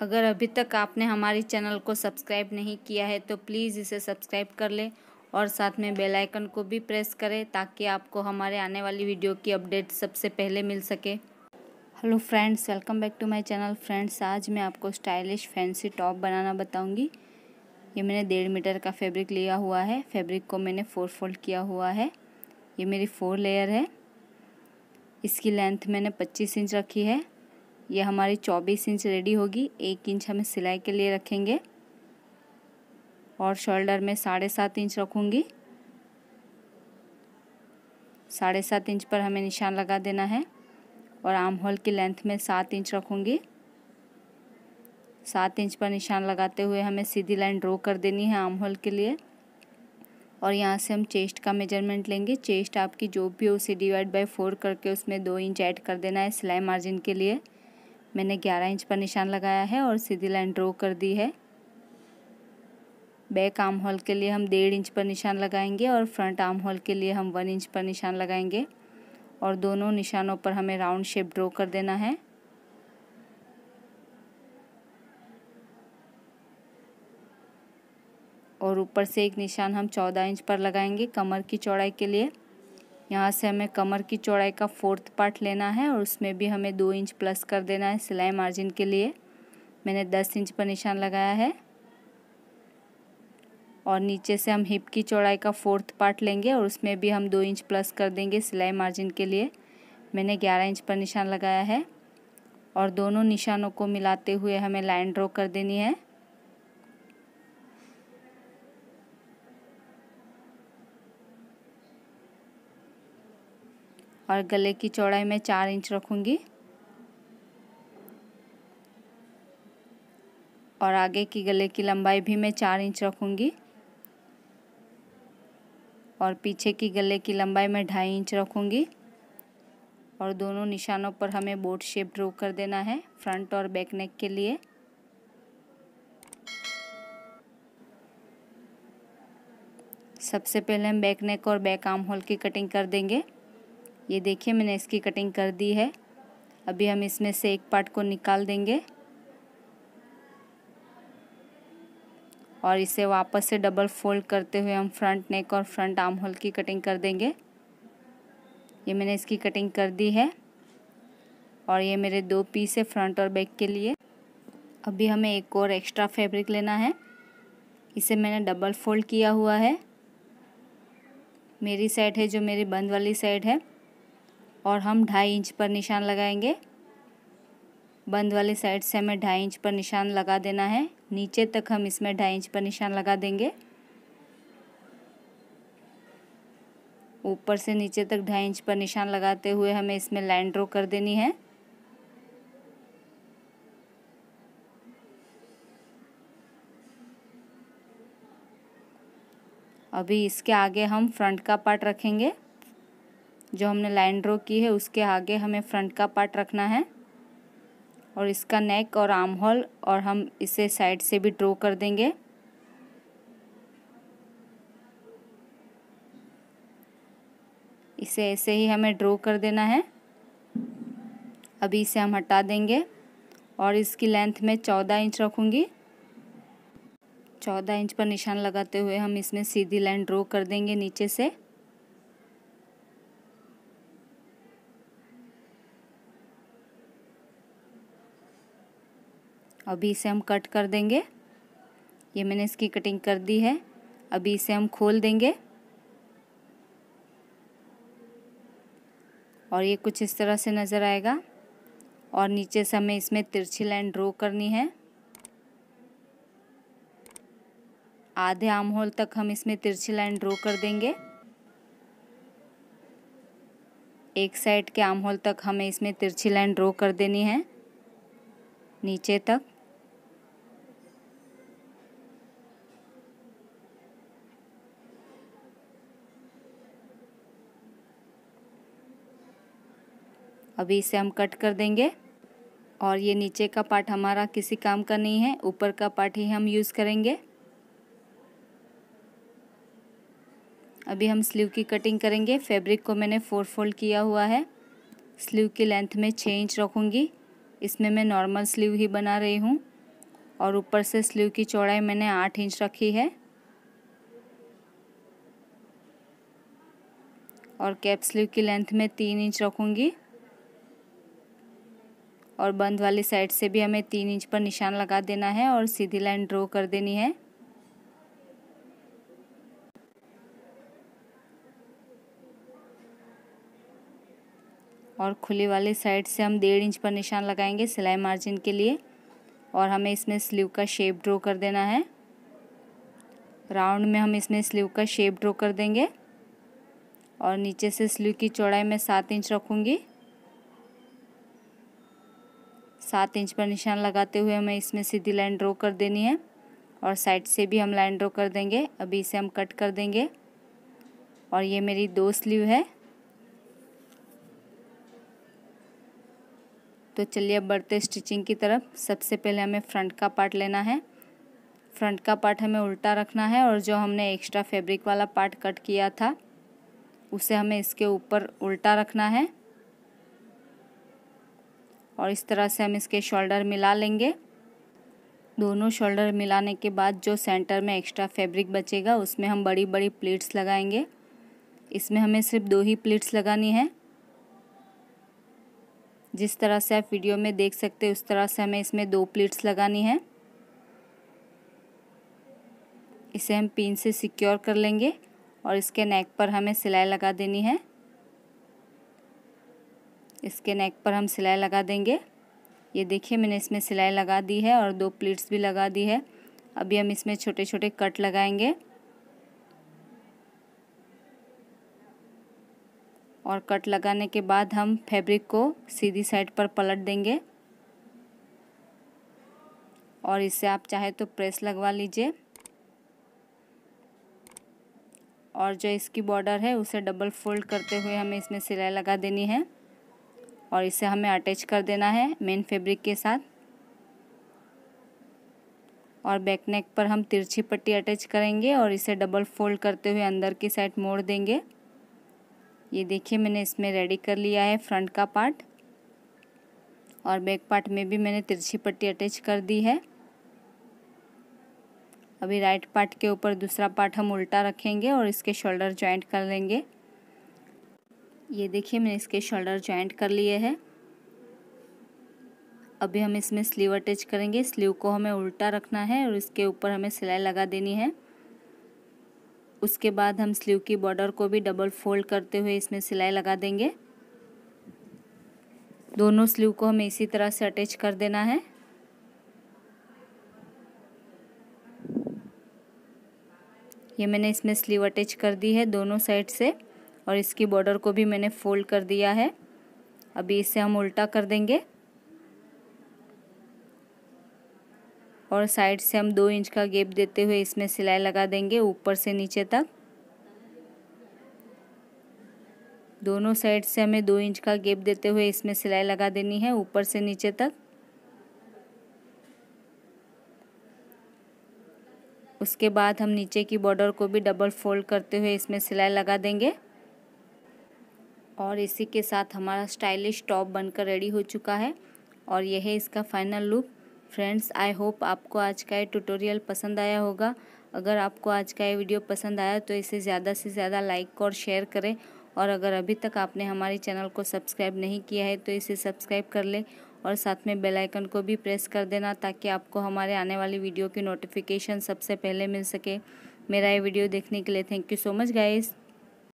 अगर अभी तक आपने हमारी चैनल को सब्सक्राइब नहीं किया है तो प्लीज़ इसे सब्सक्राइब कर लें और साथ में बेल आइकन को भी प्रेस करें ताकि आपको हमारे आने वाली वीडियो की अपडेट सबसे पहले मिल सके। Hello friends, welcome back to my channel. Friends, आज मैं आपको स्टाइलिश फैंसी टॉप बनाना बताऊँगी। ये मैंने डेढ़ मीटर का फैब्रिक लिया हुआ है। फैब्रिक को मैंने फोर फोल्ड किया हुआ है। ये मेरी फोर लेयर है। इसकी लेंथ मैंने पच्चीस इंच रखी है। ये हमारी चौबीस इंच रेडी होगी। एक इंच हमें सिलाई के लिए रखेंगे। और शोल्डर में साढ़े सात इंच रखूँगी। साढ़े सात इंच पर हमें निशान लगा देना है। और आर्म होल की लेंथ में सात इंच रखूँगी। सात इंच पर निशान लगाते हुए हमें सीधी लाइन ड्रॉ कर देनी है आर्म होल के लिए। और यहाँ से हम चेस्ट का मेज़रमेंट लेंगे। चेस्ट आपकी जो भी हो उसे डिवाइड बाय फोर करके उसमें दो इंच ऐड कर देना है सिलाई मार्जिन के लिए। मैंने ग्यारह इंच पर निशान लगाया है और सीधी लाइन ड्रॉ कर दी है। बैक आर्म होल के लिए हम डेढ़ इंच पर निशान लगाएँगे और फ्रंट आर्म होल के लिए हम वन इंच पर निशान लगाएँगे। और दोनों निशानों पर हमें राउंड शेप ड्रॉ कर देना है। और ऊपर से एक निशान हम चौदह इंच पर लगाएँगे कमर की चौड़ाई के लिए। यहाँ से हमें कमर की चौड़ाई का फोर्थ पार्ट लेना है और उसमें भी हमें दो इंच प्लस कर देना है सिलाई मार्जिन के लिए। मैंने दस इंच पर निशान लगाया है। और नीचे से हम हिप की चौड़ाई का फोर्थ पार्ट लेंगे और उसमें भी हम दो इंच प्लस कर देंगे सिलाई मार्जिन के लिए। मैंने ग्यारह इंच पर निशान लगाया है और दोनों निशानों को मिलाते हुए हमें लाइन ड्रॉ कर देनी है। और गले की चौड़ाई में चार इंच रखूँगी। और आगे की गले की लंबाई भी मैं चार इंच रखूँगी। और पीछे की गले की लंबाई में ढाई इंच रखूँगी। और दोनों निशानों पर हमें बोट शेप ड्रॉ कर देना है, फ्रंट और बैक नेक के लिए। सबसे पहले हम बैक नेक और बैक आर्म होल की कटिंग कर देंगे। ये देखिए, मैंने इसकी कटिंग कर दी है। अभी हम इसमें से एक पार्ट को निकाल देंगे। और इसे वापस से डबल फोल्ड करते हुए हम फ्रंट नेक और फ्रंट आर्म होल की कटिंग कर देंगे। ये मैंने इसकी कटिंग कर दी है। और ये मेरे दो पीस है फ्रंट और बैक के लिए। अभी हमें एक और एक्स्ट्रा फैब्रिक लेना है। इसे मैंने डबल फोल्ड किया हुआ है। मेरी साइड है जो मेरी बंद वाली साइड है। और हम ढाई इंच पर निशान लगाएँगे। बंद वाली साइड से हमें ढाई इंच पर निशान लगा देना है। नीचे तक हम इसमें ढाई इंच पर निशान लगा देंगे। ऊपर से नीचे तक ढाई इंच पर निशान लगाते हुए हमें इसमें लाइन ड्रॉ कर देनी है। अभी इसके आगे हम फ्रंट का पार्ट रखेंगे। जो हमने लाइन ड्रॉ की है, उसके आगे हमें फ्रंट का पार्ट रखना है और इसका नेक और आर्म होल और हम इसे साइड से भी ड्रॉ कर देंगे। इसे ऐसे ही हमें ड्रॉ कर देना है। अभी इसे हम हटा देंगे और इसकी लेंथ में चौदह इंच रखूँगी। चौदह इंच पर निशान लगाते हुए हम इसमें सीधी लाइन ड्रॉ कर देंगे नीचे से। अभी इसे हम कट कर देंगे। ये मैंने इसकी कटिंग कर दी है। अभी इसे हम खोल देंगे। और ये कुछ इस तरह से नज़र आएगा। और नीचे से हमें इसमें तिरछी लाइन ड्रॉ करनी है। आधे आम होल तक हम इसमें तिरछी लाइन ड्रॉ कर देंगे। एक साइड के आम होल तक हमें इसमें तिरछी लाइन ड्रॉ कर देनी है। नीचे तक। अभी इसे हम कट कर देंगे। और ये नीचे का पार्ट हमारा किसी काम का नहीं है, ऊपर का पार्ट ही हम यूज़ करेंगे। अभी हम स्लीव की कटिंग करेंगे। फैब्रिक को मैंने फोर फोल्ड किया हुआ है। स्लीव की लेंथ में छः इंच रखूँगी। इसमें मैं नॉर्मल स्लीव ही बना रही हूँ। और ऊपर से स्लीव की चौड़ाई मैंने आठ इंच रखी है। और कैप स्लीव की लेंथ में तीन इंच रखूँगी। और बंद वाली साइड से भी हमें तीन इंच पर निशान लगा देना है और सीधी लाइन ड्रॉ कर देनी है। और खुली वाली साइड से हम डेढ़ इंच पर निशान लगाएँगे सिलाई मार्जिन के लिए और हमें इसमें स्लीव का शेप ड्रॉ कर देना है। राउंड में हम इसमें स्लीव का शेप ड्रॉ कर देंगे और नीचे से स्लीव की चौड़ाई में सात इंच रखूँगी। सात इंच पर निशान लगाते हुए हमें इसमें सीधी लाइन ड्रॉ कर देनी है और साइड से भी हम लाइन ड्रॉ कर देंगे। अभी इसे हम कट कर देंगे। और ये मेरी दो स्लीव है। तो चलिए अब बढ़ते स्टिचिंग की तरफ़। सबसे पहले हमें फ्रंट का पार्ट लेना है। फ्रंट का पार्ट हमें उल्टा रखना है और जो हमने एक्स्ट्रा फैब्रिक वाला पार्ट कट किया था, उसे हमें इसके ऊपर उल्टा रखना है। और इस तरह से हम इसके शोल्डर मिला लेंगे। दोनों शोल्डर मिलाने के बाद जो सेंटर में एक्स्ट्रा फैब्रिक बचेगा, उसमें हम बड़ी बड़ी प्लेट्स लगाएँगे। इसमें हमें सिर्फ़ दो ही प्लेट्स लगानी है। जिस तरह से आप वीडियो में देख सकते हैं, उस तरह से हमें इसमें दो प्लेट्स लगानी है। इसे हम पिन से सिक्योर कर लेंगे और इसके नेक पर हमें सिलाई लगा देनी है। इसके नेक पर हम सिलाई लगा देंगे। ये देखिए, मैंने इसमें सिलाई लगा दी है और दो प्लीट्स भी लगा दी है। अभी हम इसमें छोटे छोटे कट लगाएँगे। और कट लगाने के बाद हम फैब्रिक को सीधी साइड पर पलट देंगे। और इसे आप चाहे तो प्रेस लगवा लीजिए। और जो इसकी बॉर्डर है, उसे डबल फोल्ड करते हुए हमें इसमें सिलाई लगा देनी है। और इसे हमें अटैच कर देना है मेन फैब्रिक के साथ। और बैक नेक पर हम तिरछी पट्टी अटैच करेंगे और इसे डबल फोल्ड करते हुए अंदर की साइड मोड़ देंगे। ये देखिए, मैंने इसमें रेडी कर लिया है फ्रंट का पार्ट। और बैक पार्ट में भी मैंने तिरछी पट्टी अटैच कर दी है। अभी राइट पार्ट के ऊपर दूसरा पार्ट हम उल्टा रखेंगे और इसके शोल्डर जॉइंट कर लेंगे। ये देखिए, मैंने इसके शोल्डर जॉइंट कर लिए हैं। अभी हम इसमें स्लीव अटैच करेंगे। स्लीव को हमें उल्टा रखना है और इसके ऊपर हमें सिलाई लगा देनी है। उसके बाद हम स्लीव की बॉर्डर को भी डबल फोल्ड करते हुए इसमें सिलाई लगा देंगे। दोनों स्लीव को हमें इसी तरह से अटैच कर देना है। ये मैंने इसमें स्लीव अटैच कर दी है दोनों साइड से। और इसकी बॉर्डर को भी मैंने फोल्ड कर दिया है। अभी इसे हम उल्टा कर देंगे। और साइड से हम दो इंच का गेप देते हुए इसमें सिलाई लगा देंगे, ऊपर से नीचे तक। दोनों साइड से हमें दो इंच का गेप देते हुए इसमें सिलाई लगा देनी है, ऊपर से नीचे तक। उसके बाद हम नीचे की बॉर्डर को भी डबल फोल्ड करते हुए इसमें सिलाई लगा देंगे। और इसी के साथ हमारा स्टाइलिश टॉप बनकर रेडी हो चुका है। और यह है इसका final look. Friends, I hope आपको आज का ये ट्यूटोरियल पसंद आया होगा। अगर आपको आज का ये वीडियो पसंद आया तो इसे ज़्यादा से ज़्यादा लाइक और शेयर करें। और अगर अभी तक आपने हमारे चैनल को सब्सक्राइब नहीं किया है तो इसे सब्सक्राइब कर लें और साथ में बेल आइकन को भी प्रेस कर देना ताकि आपको हमारे आने वाली वीडियो की नोटिफिकेशन सबसे पहले मिल सके। मेरा ये वीडियो देखने के लिए thank you so much guys